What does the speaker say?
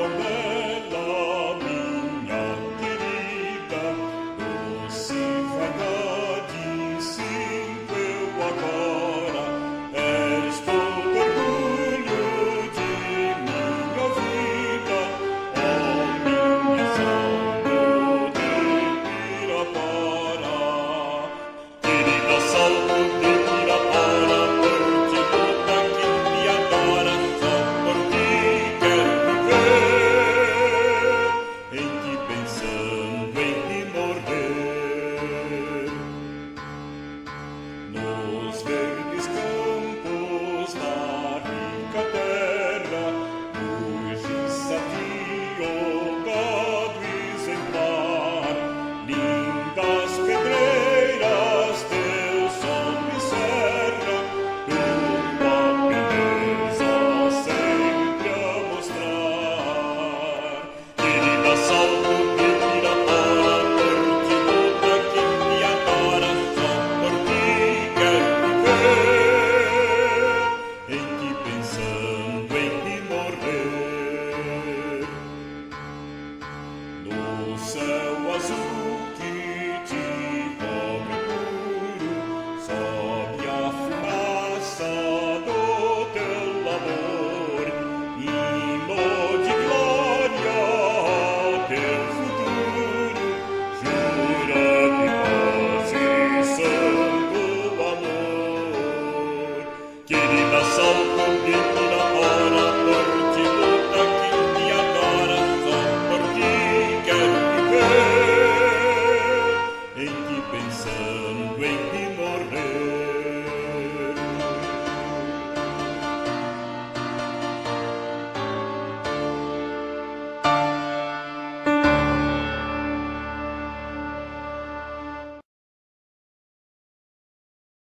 the